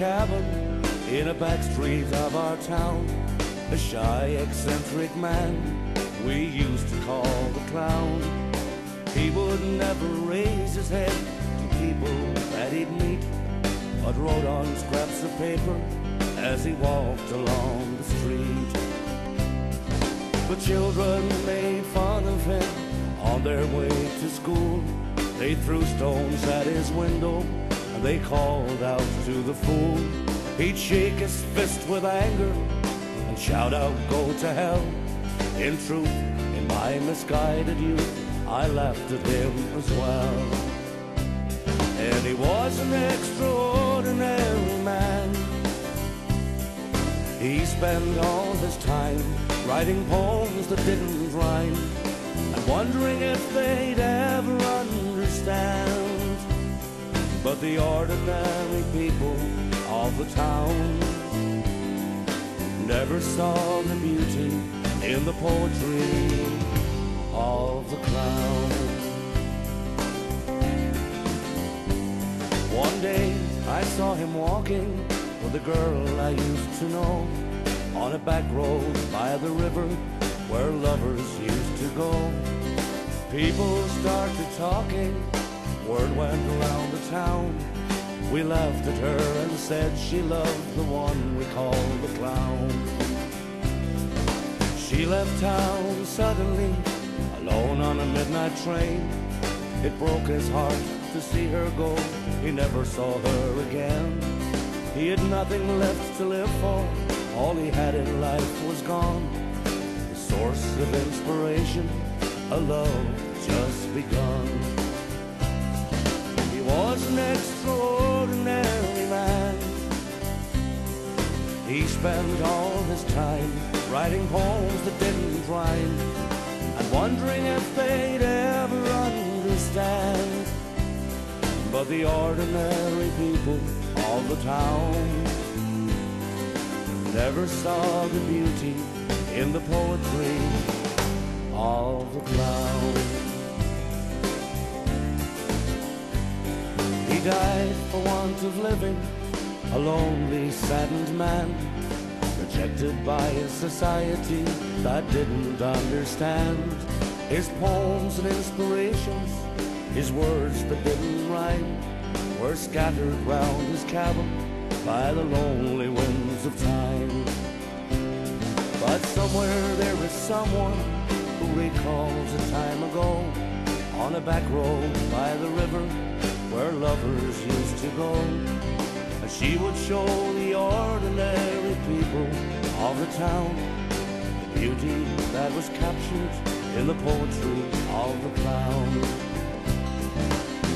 cabin in a back street of our town. A shy, eccentric man we used to call the clown. He would never raise his head to people that he'd meet, but wrote on scraps of paper as he walked along the street. The children made fun of him on their way to school. They threw stones at his window they called out to the fool. He'd shake his fist with anger and shout out, Go to hell. In truth, in my misguided youth, I laughed at him as well. And he was an extraordinary man. He spent all his time writing poems that didn't rhyme and wondering if they'd ever understand. But the ordinary people of the town never saw the beauty in the poetry of the clown. One day I saw him walking with a girl I used to know on a back road by the river where lovers used to go. People started talking, word went around the town. We laughed at her and said she loved the one we called the clown. She left town suddenly, alone on a midnight train. It broke his heart to see her go, he never saw her again. He had nothing left to live for, all he had in life was gone. The source of inspiration, a love just begun. Was an extraordinary man. He spent all his time writing poems that didn't rhyme and wondering if they'd ever understand. But the ordinary people of the town never saw the beauty in the poetry He died for want of living, a lonely, saddened man, rejected by his society that didn't understand his poems and inspirations, his words that didn't rhyme, were scattered round his cabin by the lonely winds of time. But somewhere there is someone who recalls a time ago on a back road by the river where lovers used to go. And she would show the ordinary people of the town the beauty that was captured in the poetry of the clown.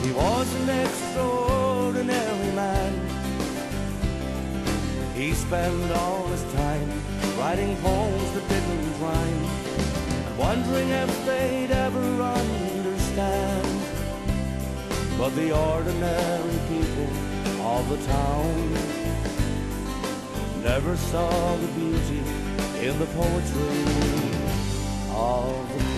He was an extraordinary man. He spent all his time writing poems that didn't rhyme and wondering if they'd ever The ordinary people of the town never saw the beauty in the poetry of the.